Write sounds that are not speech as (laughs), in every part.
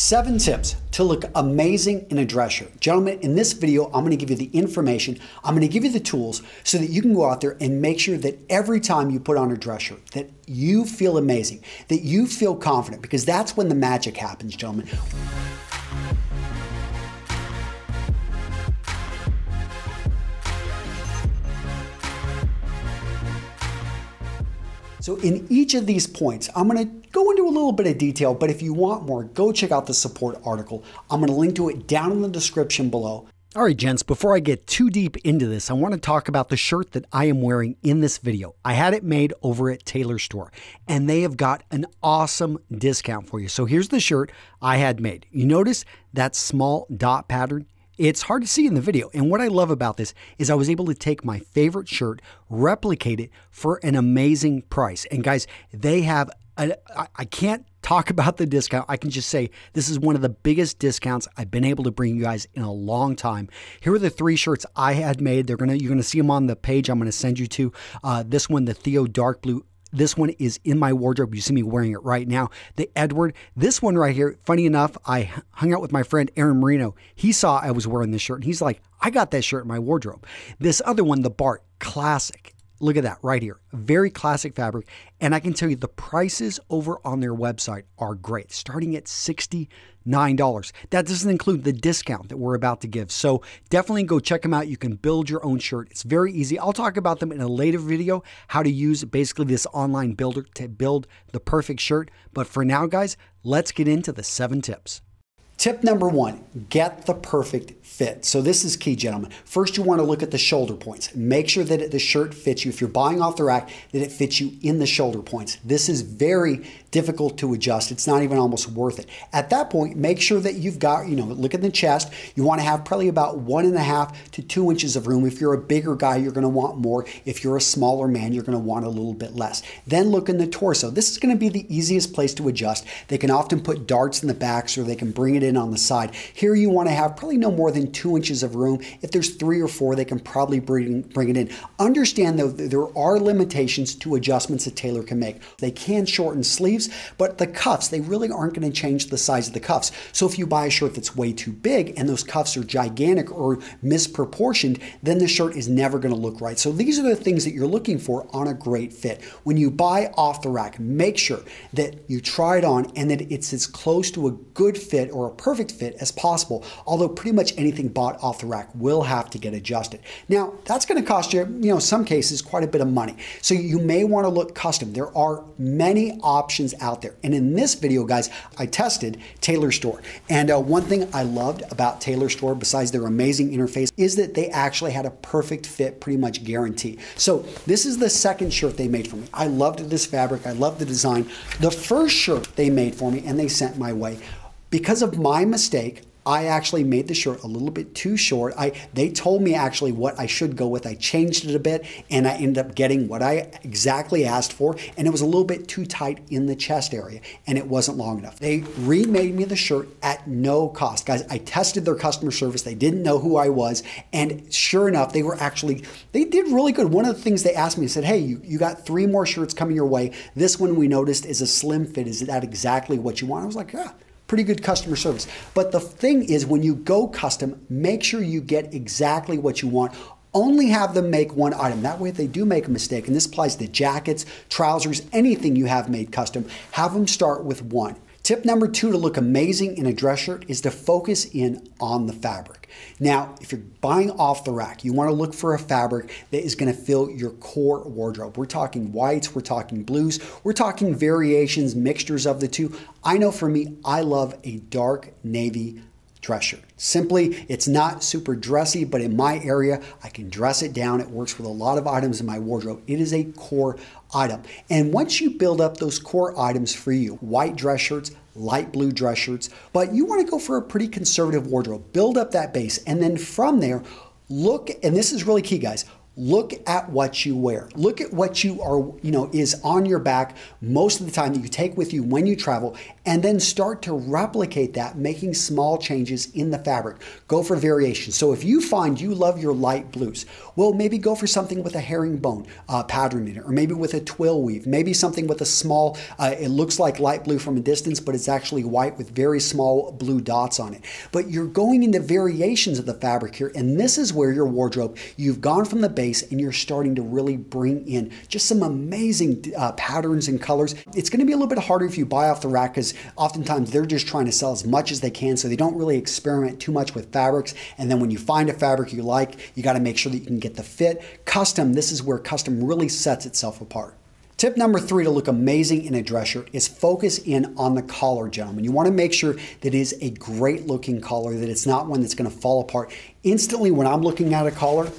Seven tips to look amazing in a dress shirt. Gentlemen, in this video, I'm gonna give you the information, I'm gonna give you the tools so that you can go out there and make sure that every time you put on a dress shirt, that you feel amazing, that you feel confident, because that's when the magic happens, gentlemen. So in each of these points, I'm gonna go into a little bit of detail, but if you want more, go check out the support article. I'm gonna link to it down in the description below. All right, gents, before I get too deep into this, I want to talk about the shirt that I am wearing in this video. I had it made over at Tailor Store, and they have got an awesome discount for you. So here's the shirt I had made. You notice that small dot pattern? It's hard to see in the video. And what I love about this is I was able to take my favorite shirt, replicate it for an amazing price. And guys, they have, a, I can't talk (laughs) about the discount. I can just say this is one of the biggest discounts I've been able to bring you guys in a long time. Here are the three shirts I had made. They're gonna you're gonna see them on the page. I'm gonna send you to. Uh, this one, the Theo Dark Blue this one is in my wardrobe. You see me wearing it right now. The Edward, this one right here, funny enough, I hung out with my friend Aaron Marino. He saw I was wearing this shirt and he's like, I got that shirt in my wardrobe. This other one, the Bart, classic. Look at that right here. Very classic fabric. And I can tell you the prices over on their website are great, starting at $69. That doesn't include the discount that we're about to give. So definitely go check them out. You can build your own shirt. It's very easy. I'll talk about them in a later video, how to use basically this online builder to build the perfect shirt. But for now, guys, let's get into the seven tips. Tip number one, get the perfect fit. So this is key, gentlemen. First, you want to look at the shoulder points. Make sure that the shirt fits you. If you're buying off the rack, that it fits you in the shoulder points. This is very difficult to adjust. It's not even almost worth it. At that point, make sure that you've got, you know, look at the chest. You want to have probably about one and a half to two inches of room. If you're a bigger guy, you're going to want more. If you're a smaller man, you're going to want a little bit less. Then look in the torso. This is going to be the easiest place to adjust. They can often put darts in the back so they can bring it on the side. Here you want to have probably no more than two inches of room. If there's three or four, they can probably bring, bring it in. Understand though, there are limitations to adjustments that Tailor can make. They can shorten sleeves, but the cuffs, they really aren't going to change the size of the cuffs. So if you buy a shirt that's way too big and those cuffs are gigantic or misproportioned, then the shirt is never going to look right. So these are the things that you're looking for on a great fit. When you buy off the rack, make sure that you try it on and that it's as close to a good fit or a perfect fit as possible. Although pretty much anything bought off the rack will have to get adjusted. Now, that's going to cost you, you know, some cases quite a bit of money. So you may want to look custom. There are many options out there. And in this video, guys, I tested Tailor Store. And uh, one thing I loved about Tailor Store, besides their amazing interface, is that they actually had a perfect fit pretty much guarantee. So this is the second shirt they made for me. I loved this fabric. I loved the design. The first shirt they made for me and they sent my way because of my mistake, I actually made the shirt a little bit too short. I they told me actually what I should go with. I changed it a bit and I ended up getting what I exactly asked for and it was a little bit too tight in the chest area and it wasn't long enough. They remade me the shirt at no cost. Guys, I tested their customer service. They didn't know who I was and sure enough, they were actually they did really good. One of the things they asked me said, "Hey, you, you got three more shirts coming your way. This one we noticed is a slim fit. Is that exactly what you want?" I was like, "Yeah." Pretty good customer service. But the thing is, when you go custom, make sure you get exactly what you want. Only have them make one item. That way, if they do make a mistake, and this applies to jackets, trousers, anything you have made custom, have them start with one. Tip number two to look amazing in a dress shirt is to focus in on the fabric. Now, if you're buying off the rack, you want to look for a fabric that is going to fill your core wardrobe. We're talking whites, we're talking blues, we're talking variations, mixtures of the two. I know for me, I love a dark navy dress shirt. Simply, it's not super dressy, but in my area, I can dress it down. It works with a lot of items in my wardrobe. It is a core item. And once you build up those core items for you, white dress shirts, light blue dress shirts, but you want to go for a pretty conservative wardrobe. Build up that base. And then from there, look, and this is really key, guys, look at what you wear. Look at what you are, you know, is on your back most of the time that you take with you when you travel, and then start to replicate that, making small changes in the fabric. Go for variations. So if you find you love your light blues, well, maybe go for something with a herringbone uh, pattern in it, or maybe with a twill weave, maybe something with a small, uh, it looks like light blue from a distance, but it's actually white with very small blue dots on it. But you're going into variations of the fabric here, and this is where your wardrobe, you've gone from the base and you're starting to really bring in just some amazing uh, patterns and colors. It's going to be a little bit harder if you buy off the rack because oftentimes they're just trying to sell as much as they can, so they don't really experiment too much with fabrics. And then when you find a fabric you like, you got to make sure that you can get the fit. Custom, this is where custom really sets itself apart. Tip number three to look amazing in a dress shirt is focus in on the collar, gentlemen. You want to make sure that it is a great looking collar, that it's not one that's going to fall apart. Instantly, when I'm looking at a collar,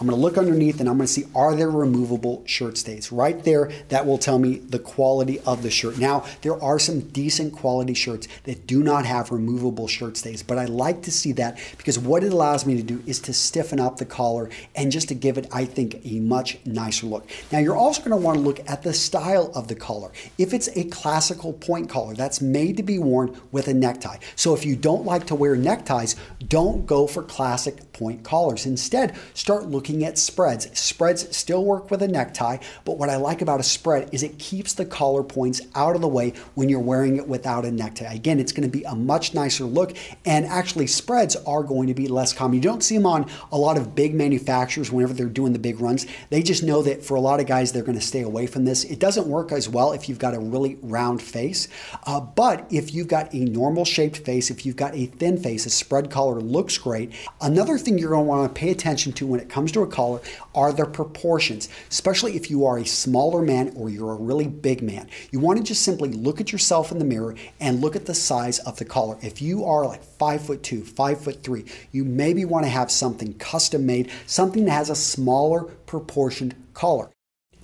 I'm going to look underneath and I'm going to see are there removable shirt stays. Right there, that will tell me the quality of the shirt. Now, there are some decent quality shirts that do not have removable shirt stays, but I like to see that because what it allows me to do is to stiffen up the collar and just to give it, I think, a much nicer look. Now, you're also going to want to look at the style of the collar. If it's a classical point collar, that's made to be worn with a necktie. So if you don't like to wear neckties, don't go for classic point collars. Instead, start looking at spreads. Spreads still work with a necktie, but what I like about a spread is it keeps the collar points out of the way when you're wearing it without a necktie. Again, it's going to be a much nicer look, and actually, spreads are going to be less common. You don't see them on a lot of big manufacturers whenever they're doing the big runs. They just know that for a lot of guys, they're going to stay away from this. It doesn't work as well if you've got a really round face, uh, but if you've got a normal shaped face, if you've got a thin face, a spread collar looks great. Another thing you're going to want to pay attention to when it comes to a collar are the proportions, especially if you are a smaller man or you're a really big man. You want to just simply look at yourself in the mirror and look at the size of the collar. If you are like five foot two, five foot three, you maybe want to have something custom made, something that has a smaller proportioned collar.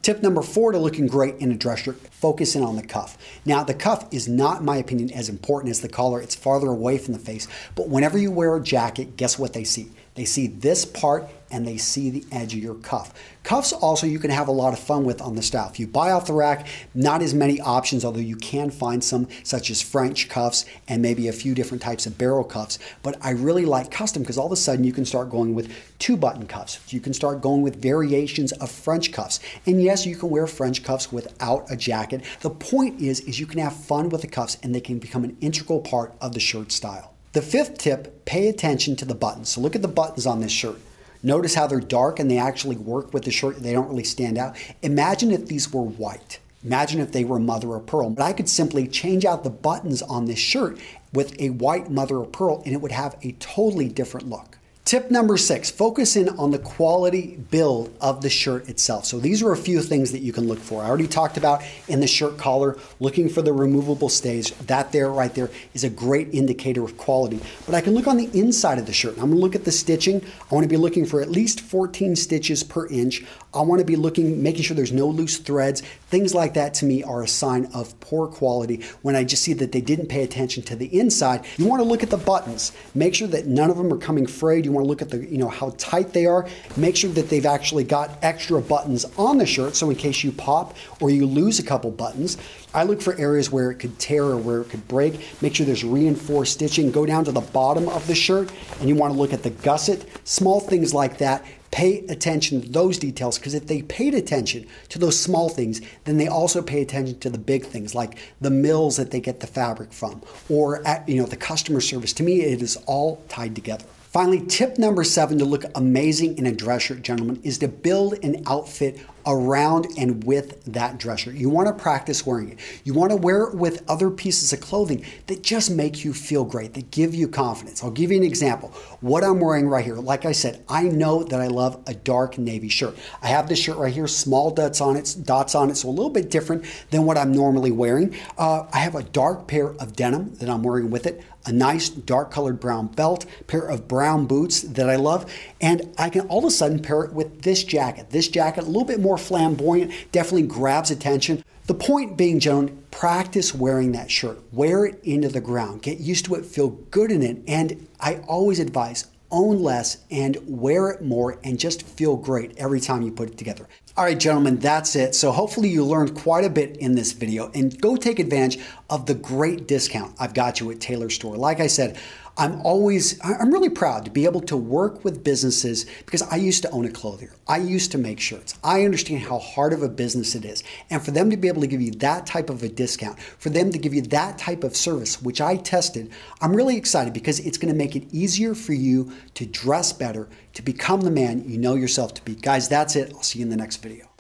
Tip number four to looking great in a dress shirt, focus in on the cuff. Now, the cuff is not, in my opinion, as important as the collar. It's farther away from the face. But whenever you wear a jacket, guess what they see? They see this part and they see the edge of your cuff. Cuffs also you can have a lot of fun with on the style. If you buy off the rack, not as many options, although you can find some such as French cuffs and maybe a few different types of barrel cuffs. But I really like custom because all of a sudden you can start going with two button cuffs. You can start going with variations of French cuffs. And yes, you can wear French cuffs without a jacket. The point is, is you can have fun with the cuffs and they can become an integral part of the shirt style. The fifth tip, pay attention to the buttons. So look at the buttons on this shirt. Notice how they're dark and they actually work with the shirt. They don't really stand out. Imagine if these were white. Imagine if they were mother of pearl. But I could simply change out the buttons on this shirt with a white mother of pearl and it would have a totally different look. Tip number six, focus in on the quality build of the shirt itself. So these are a few things that you can look for. I already talked about in the shirt collar, looking for the removable stays. That there, right there, is a great indicator of quality. But I can look on the inside of the shirt. And I'm gonna look at the stitching. I wanna be looking for at least 14 stitches per inch. I wanna be looking, making sure there's no loose threads. Things like that to me are a sign of poor quality. When I just see that they didn't pay attention to the inside, you wanna look at the buttons. Make sure that none of them are coming frayed. You want to look at the, you know, how tight they are. Make sure that they've actually got extra buttons on the shirt, so in case you pop or you lose a couple buttons. I look for areas where it could tear or where it could break. Make sure there's reinforced stitching. Go down to the bottom of the shirt and you want to look at the gusset. Small things like that pay attention to those details because if they paid attention to those small things, then they also pay attention to the big things like the mills that they get the fabric from or at, you know the customer service. To me, it is all tied together. Finally, tip number seven to look amazing in a dress shirt, gentlemen, is to build an outfit around and with that dress shirt. You want to practice wearing it. You want to wear it with other pieces of clothing that just make you feel great, that give you confidence. I'll give you an example. What I'm wearing right here, like I said, I know that I love a dark navy shirt. I have this shirt right here, small dots on it, dots on it, so a little bit different than what I'm normally wearing. Uh, I have a dark pair of denim that I'm wearing with it a nice dark colored brown belt, pair of brown boots that I love, and I can all of a sudden pair it with this jacket. This jacket, a little bit more flamboyant, definitely grabs attention. The point being, Joan, practice wearing that shirt. Wear it into the ground. Get used to it, feel good in it, and I always advise own less and wear it more and just feel great every time you put it together. All right, gentlemen, that's it. So hopefully you learned quite a bit in this video and go take advantage of the great discount I've got you at Tailor Store. Like I said, I'm always, I'm really proud to be able to work with businesses because I used to own a clothier. I used to make shirts. I understand how hard of a business it is. And for them to be able to give you that type of a discount, for them to give you that type of service, which I tested, I'm really excited because it's going to make it easier for you to dress better, to become the man you know yourself to be. Guys, that's it. I'll see you in the next video.